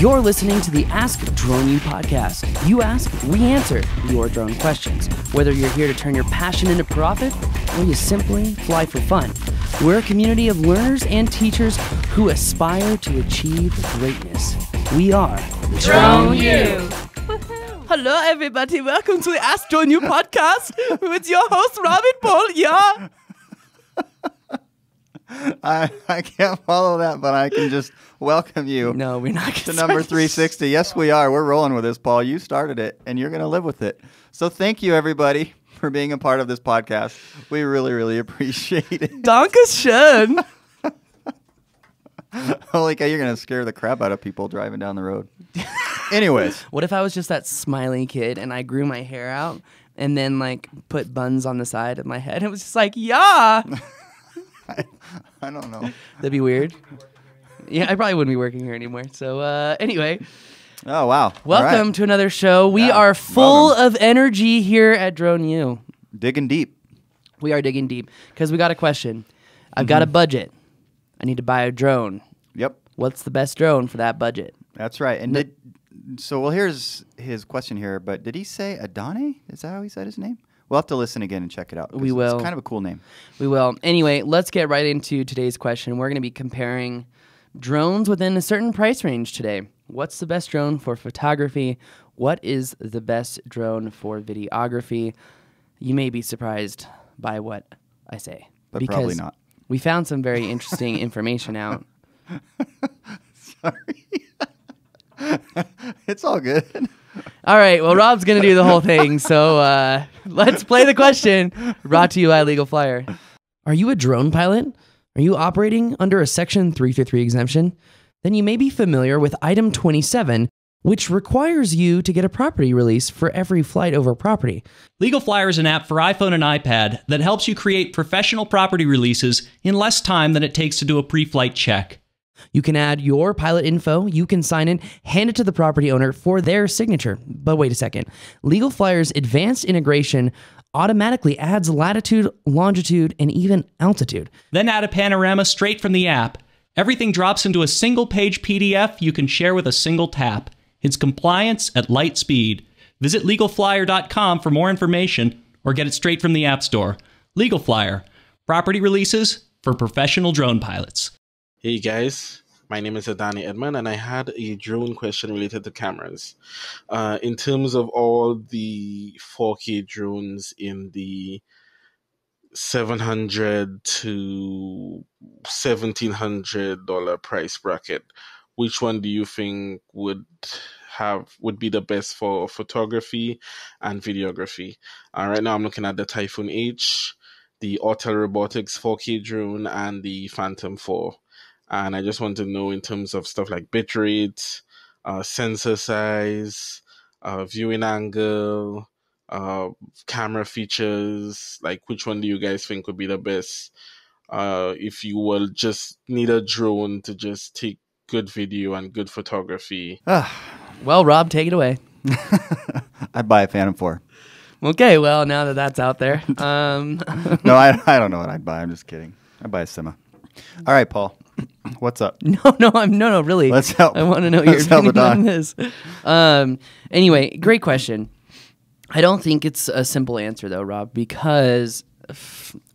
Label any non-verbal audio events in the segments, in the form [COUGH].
You're listening to the Ask Drone U podcast. You ask, we answer your drone questions. Whether you're here to turn your passion into profit or you simply fly for fun, we're a community of learners and teachers who aspire to achieve greatness. We are Drone U. Hello, everybody. Welcome to the Ask Drone U podcast [LAUGHS] with your host, Robin Paul. Yeah. I, I can't follow that, but I can just welcome you No, we're not to number 360. Yes, we are. We're rolling with this, Paul. You started it, and you're going to live with it. So thank you, everybody, for being a part of this podcast. We really, really appreciate it. Dankeschön. [LAUGHS] Holy cow, you're going to scare the crap out of people driving down the road. Anyways, [LAUGHS] What if I was just that smiling kid and I grew my hair out and then like put buns on the side of my head? It was just like, yeah. [LAUGHS] I, [LAUGHS] I don't know. That'd be weird. Yeah, I probably wouldn't be working here anymore. So uh, anyway, Oh, wow. Welcome right. to another show. We Yeah, are full welcome. of energy here at Drone U. Digging deep. We are digging deep because we got a question. I've got a Mm-hmm. budget. I need to buy a drone. Yep. What's the best drone for that budget? That's right. And did, so, well, here's his question here. But did he say Adane? Is that how he said his name? We'll have to listen again and check it out. We will. It's kind of a cool name. We will. Anyway, let's get right into today's question. We're going to be comparing drones within a certain price range today. What's the best drone for photography? What is the best drone for videography? You may be surprised by what I say. But probably not. We found some very [LAUGHS] interesting information out. [LAUGHS] Sorry. [LAUGHS] it's all good. All right, well, Rob's going to do the whole thing. So uh, let's play the question brought to you by Legal Flyer. Are you a drone pilot? Are you operating under a Section 333 exemption? Then you may be familiar with Item 27, which requires you to get a property release for every flight over property. Legal Flyer is an app for iPhone and iPad that helps you create professional property releases in less time than it takes to do a pre flight check. You can add your pilot info, you can sign in, hand it to the property owner for their signature. But wait a second. Legal Flyer's advanced integration automatically adds latitude, longitude, and even altitude. Then add a panorama straight from the app. Everything drops into a single page PDF you can share with a single tap. It's compliance at light speed. Visit legalflyer.com for more information or get it straight from the App Store. Legal Flyer, property releases for professional drone pilots. Hey guys, my name is Adani Edmond, and I had a drone question related to cameras. Uh, in terms of all the 4K drones in the 700 to 1700 dollar price bracket, which one do you think would have would be the best for photography and videography? Uh, right now, I'm looking at the Typhoon H, the Autel Robotics 4K drone, and the Phantom 4 and I just want to know in terms of stuff like bitrate, uh, sensor size, uh, viewing angle, uh, camera features. Like, which one do you guys think would be the best? Uh, if you will just need a drone to just take good video and good photography. Well, Rob, take it away. [LAUGHS] I'd buy a Phantom 4. Okay, well, now that that's out there. [LAUGHS] Um, No, I, I don't know what I'd buy. I'm just kidding. I'd buy a Syma. All right, Paul. What's up? [LAUGHS] no, no, I'm no, no, really. Let's help. I want to know your Let's help opinion on this. Um, anyway, great question. I don't think it's a simple answer though, Rob, because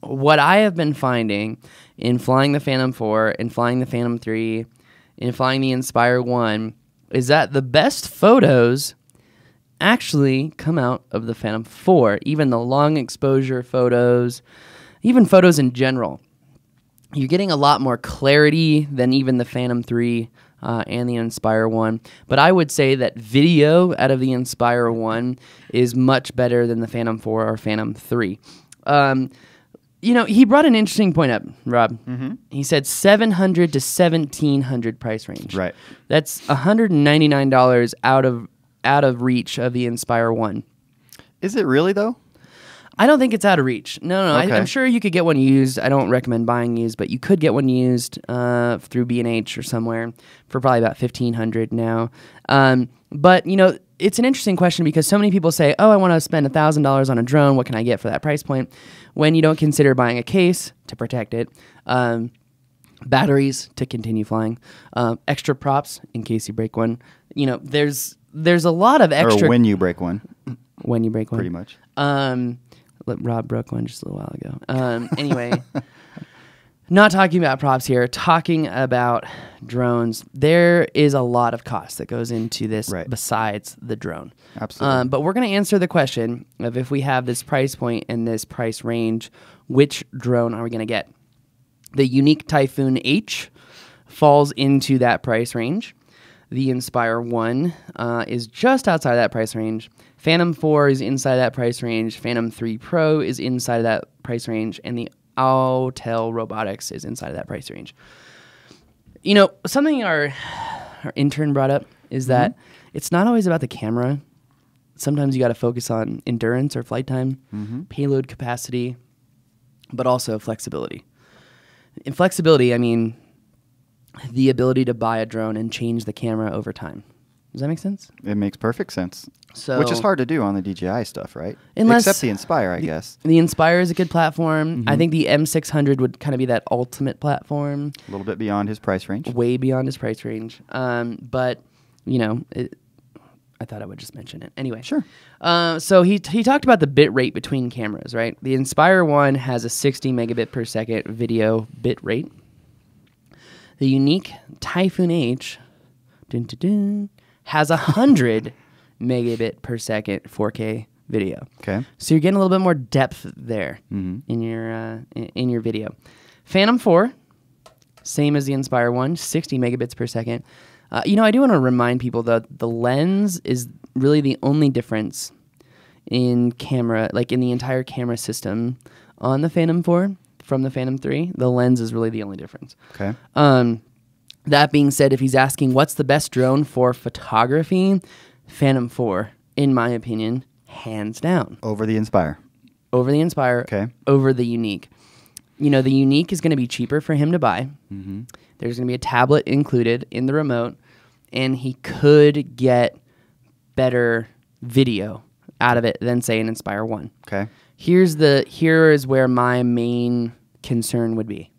what I have been finding in flying the Phantom 4 and flying the Phantom 3 and flying the Inspire 1 is that the best photos actually come out of the Phantom 4, even the long exposure photos, even photos in general you're getting a lot more clarity than even the Phantom 3 uh, and the Inspire 1. But I would say that video out of the Inspire 1 is much better than the Phantom 4 or Phantom 3. Um, you know, he brought an interesting point up, Rob. He said 700 to 1700 price range. Right. That's $199 out of out of reach of the Inspire 1. Is it really, though? I don't think it's out of reach. No, no, Okay. I, I'm sure you could get one used. I don't recommend buying used, but you could get one used uh, through B and H or somewhere for probably about fifteen hundred now. Um, but you know, it's an interesting question because so many people say, "Oh, I want to spend thousand dollars on a drone. What can I get for that price point?" When you don't consider buying a case to protect it. Um, batteries to continue flying, um, extra props in case you break one. You know, there's there's a lot of extra or when you break one, when you break one. pretty much. Um, Rob broke one just a little while ago. Um, anyway, [LAUGHS] not talking about props here, talking about drones. There is a lot of cost that goes into this Right. besides the drone. Absolutely. Um, but we're going to answer the question of if we have this price point and this price range, which drone are we going to get? The Yuneec Typhoon H falls into that price range. The Inspire 1 uh, is just outside that price range. Phantom 4 is inside that price range. Phantom 3 Pro is inside of that price range. And the Autel Robotics is inside of that price range. You know, something our, our intern brought up is that it's not always about the camera. Sometimes you got to focus on endurance or flight time, payload capacity, but also flexibility. In flexibility, I mean the ability to buy a drone and change the camera over time. Does that make sense? It makes perfect sense. So Which is hard to do on the DJI stuff, right? Unless- Except the Inspire, I guess. The Inspire is a good platform. I think the M600 would kind of be that ultimate platform, A little bit beyond his price range. way beyond his price range. Um, but you know, it, I thought I would just mention it anyway. Sure. Uh, so he he talked about the bit rate between cameras, right? The Inspire one has a 60 megabit per second video bit rate. The Yuneec Typhoon H dun, dun, dun, has a hundred [LAUGHS] megabit per second 4K video. Okay. So you're getting a little bit more depth there in your uh, in, in your video. Phantom 4, same as the Inspire one, 60 megabits per second. Uh, you know, I do want to remind people that the lens is really the only difference in camera, like in the entire camera system on the Phantom 4 from the Phantom 3. The lens is really the only difference. Okay. Um, that being said, if he's asking what's the best drone for photography, Phantom 4, in my opinion, hands down Over the Inspire. over the Inspire, Okay. over the Yuneec. You know, the Yuneec is going to be cheaper for him to buy. Mm-hmm. There's going to be a tablet included in the remote, and he could get better video out of it than say an Inspire One. Okay. Here's the here is where my main concern would be.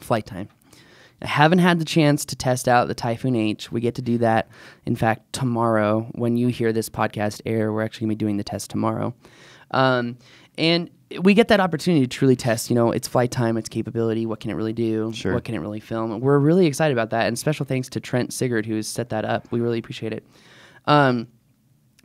Flight time. I haven't had the chance to test out the Typhoon H. We get to do that. In fact, tomorrow, when you hear this podcast air, we're actually going to be doing the test tomorrow. Um, and we get that opportunity to truly test, you know, its flight time, its capability, what can it really do, Sure. what can it really film. We're really excited about that. And special thanks to Trent Sigurd, who has set that up. We really appreciate it. Um,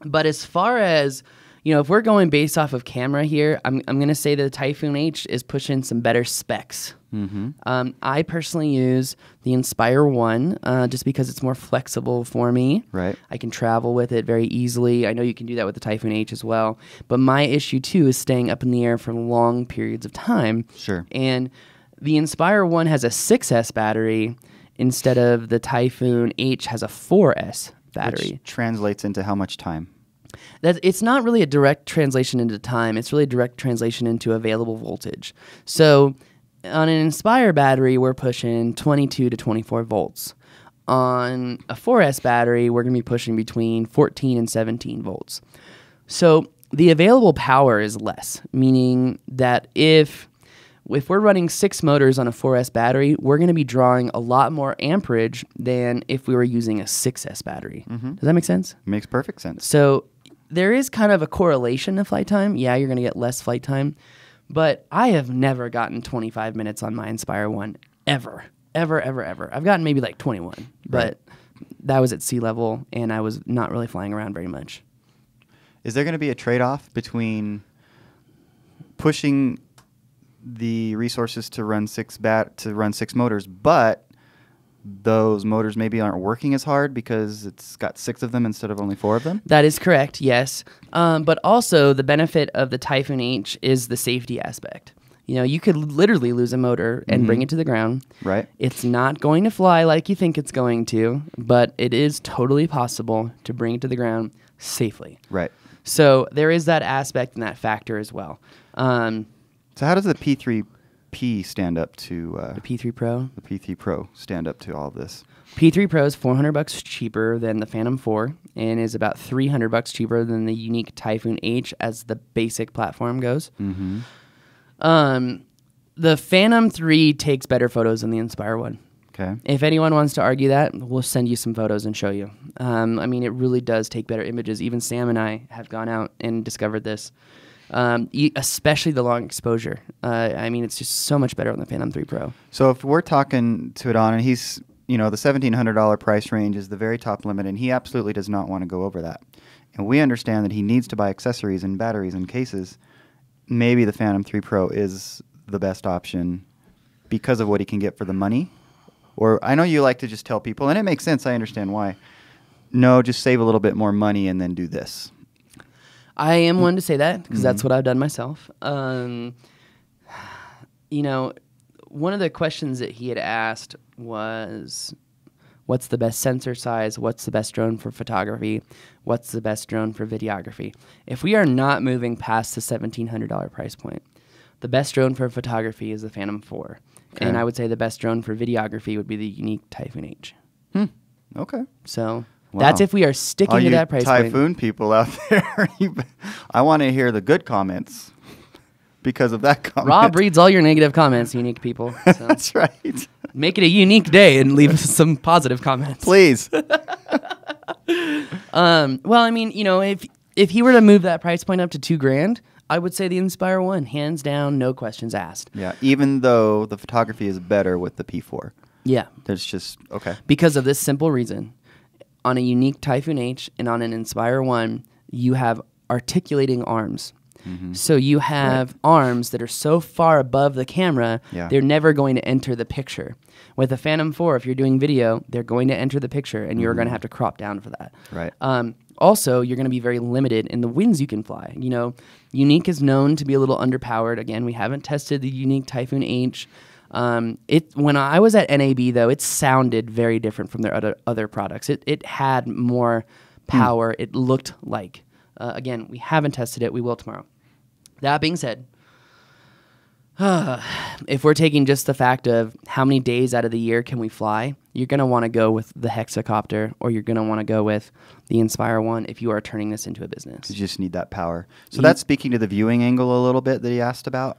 but as far as you know, if we're going based off of camera here, I'm, I'm going to say that the Typhoon H is pushing some better specs. Mm-hmm. Um, I personally use the Inspire One uh, just because it's more flexible for me. Right. I can travel with it very easily. I know you can do that with the Typhoon H as well. But my issue too is staying up in the air for long periods of time. Sure. And the Inspire One has a 6S battery instead of the Typhoon H has a 4S battery. Which translates into how much time? That it's not really a direct translation into time. It's really a direct translation into available voltage. So on an Inspire battery, we're pushing 22 to 24 volts. On a 4S battery, we're going to be pushing between 14 and 17 volts. So the available power is less, meaning that if if we're running six motors on a 4S battery, we're going to be drawing a lot more amperage than if we were using a 6S battery. Mm-hmm. Does that make sense? Makes perfect sense. So there is kind of a correlation to flight time. Yeah, you're going to get less flight time, but I have never gotten 25 minutes on my Inspire one ever, ever, ever, ever. I've gotten maybe like 21, but that was at sea level, and I was not really flying around very much. Is there going to be a trade-off between pushing the resources to run six bat to run six motors, but those motors maybe aren't working as hard because it's got six of them instead of only four of them? That is correct, yes. Um, but also, the benefit of the Typhoon H is the safety aspect. You know, you could literally lose a motor and bring it to the ground. Right. It's not going to fly like you think it's going to, but it is totally possible to bring it to the ground safely. Right. So there is that aspect and that factor as well. Um, So how does the P3P stand up to uh, the P3 Pro. the P3 Pro stand up to all of this? P3 Pro is 400 bucks cheaper than the Phantom 4 and is about 300 bucks cheaper than the Yuneec Typhoon H as the basic platform goes. Mm-hmm. Um, the Phantom 3 takes better photos than the Inspire 1. Okay. If anyone wants to argue that, we'll send you some photos and show you. Um, I mean, it really does take better images. Even Sam and I have gone out and discovered this, um, especially the long exposure. Uh, I mean, it's just so much better on the Phantom 3 Pro. So if we're talking to it on, and he's, you know, the seventeen hundred dollar price range is the very top limit, and he absolutely does not want to go over that. And we understand that he needs to buy accessories and batteries and cases. Maybe the Phantom Three Pro is the best option because of what he can get for the money. Or I know you like to just tell people, and it makes sense. I understand why. No, just save a little bit more money and then do this. I am one to say that because Mm-hmm. that's what I've done myself. Um, you know, one of the questions that he had asked was, "What's the best sensor size? What's the best drone for photography? What's the best drone for videography?" If we are not moving past the seventeen hundred dollar price point, the best drone for photography is the Phantom Four, and I would say the best drone for videography would be the Yuneec Typhoon H. Okay. So Wow. that's if we are sticking All to that price point. typhoon people out [LAUGHS] there, I want to hear the good comments because of that comment. Rob reads all your negative comments, Yuneec people. [LAUGHS] So. That's right. Make it a unique day and leave [LAUGHS] some positive comments. Please. Um, well, I mean, you know, if if he were to move that price point up to two grand, I would say the Inspire One, hands down, no questions asked. yeah. Even though the photography is better with the P4, Yeah, there's just okay. because of this simple reason: on a Yuneec Typhoon H and on an Inspire One, you have articulating arms. Mm-hmm. So you have arms that are so far above the camera, Yeah. they're never going to enter the picture. With a Phantom 4, if you're doing video, they're going to enter the picture and you're going to have to crop down for that. Mm-hmm. Right. Um, also, you're going to be very limited in the winds you can fly. You know, Yuneec is known to be a little underpowered. Again, we haven't tested the Yuneec Typhoon H. Um, it when I was at NAB though, it sounded very different from their other other products. It it had more power. It looked like. Uh, again, we haven't tested it. We will tomorrow. That being said, [SIGHS] if we're taking just the fact of how many days out of the year can we fly, you're going to want to go with the Hexacopter or you're going to want to go with the Inspire One if you are turning this into a business. You just need that power. So You- that's speaking to the viewing angle a little bit that he asked about.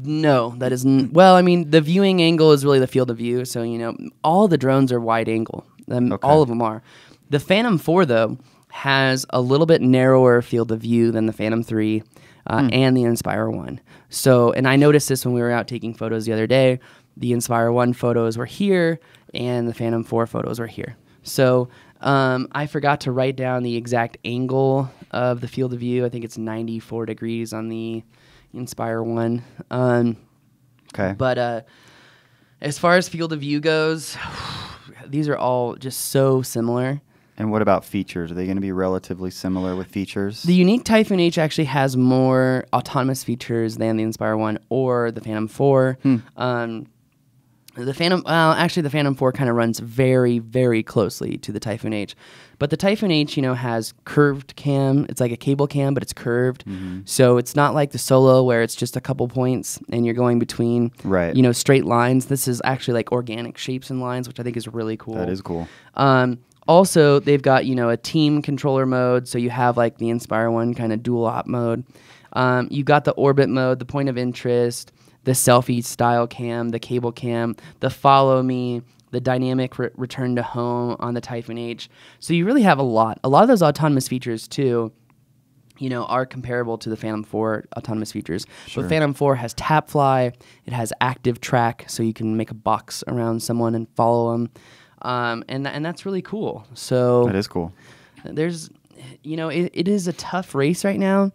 No, that isn't. Well, I mean, the viewing angle is really the field of view. So, you know, all the drones are wide angle. Um, Okay. All of them are. The Phantom 4, though, has a little bit narrower field of view than the Phantom 3 uh, and the Inspire 1. So, and I noticed this when we were out taking photos the other day. The Inspire 1 photos were here and the Phantom 4 photos were here. So, um, I forgot to write down the exact angle of the field of view. I think it's 94 degrees on the Inspire 1. Um, Okay. but uh, as far as field of view goes, [SIGHS] these are all just so similar. and what about features? Are they going to be relatively similar with features? The Yuneec Typhoon H actually has more autonomous features than the Inspire One or the Phantom Four. Um, the Phantom, well, actually, the Phantom Four kind of runs very, very closely to the Typhoon H, but the Typhoon H, you know, has curved cam. It's like a cable cam, but it's curved, so it's not like the Solo where it's just a couple points and you're going between, Right. You know, straight lines. This is actually like organic shapes and lines, which I think is really cool. that is cool. Um, also, they've got you know a team controller mode, so you have like the Inspire one kind of dual op mode. Um, you got the orbit mode, the point of interest, the selfie style cam, the cable cam, the follow me, the dynamic re- return to home on the Typhoon H. So you really have a lot. A lot of those autonomous features too you know, are comparable to the Phantom 4 autonomous features. Sure. But Phantom 4 has tap fly, it has active track, so you can make a box around someone and follow them. Um, and, tha- and that's really cool. So That is cool. there's, you know, it, it is a tough race right now.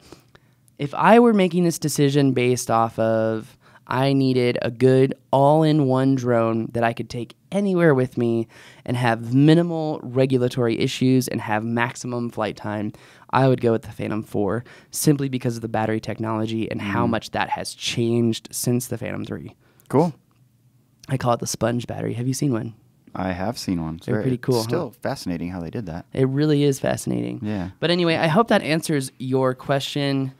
If I were making this decision based off of I needed a good all in one drone that I could take anywhere with me and have minimal regulatory issues and have maximum flight time, I would go with the Phantom 4 simply because of the battery technology and how mm-hmm. much that has changed since the Phantom 3. Cool. I call it the sponge battery. Have you seen one? I have seen one. It's They're very- pretty cool, it's Still huh? fascinating how they did that. It really is fascinating. Yeah. But anyway, I hope that answers your question.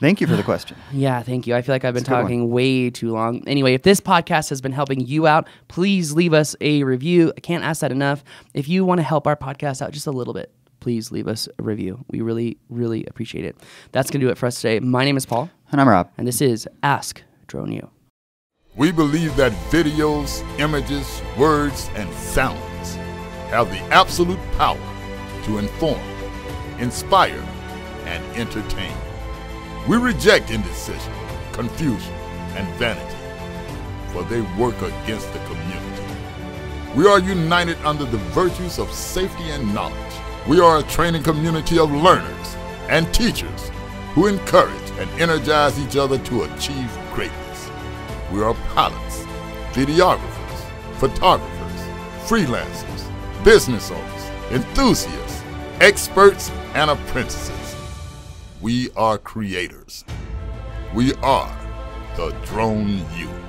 Thank you for the question. [SIGHS] Yeah, thank you. I feel like I've been It's one. talking way too long. Anyway, if this podcast has been helping you out, please leave us a review. I can't ask that enough. If you want to help our podcast out just a little bit, please leave us a review. We really, really appreciate it. That's going to do it for us today. My name is Paul, And I'm Rob. and this is Ask Drone U. We believe that videos, images, words, and sounds have the absolute power to inform, inspire, and entertain. We reject indecision, confusion, and vanity, for they work against the community. We are united under the virtues of safety and knowledge. We are a training community of learners and teachers who encourage and energize each other to achieve greatness. We are pilots, videographers, photographers, freelancers, business owners, enthusiasts, experts, and apprentices. We are creators. We are the Drone Youth.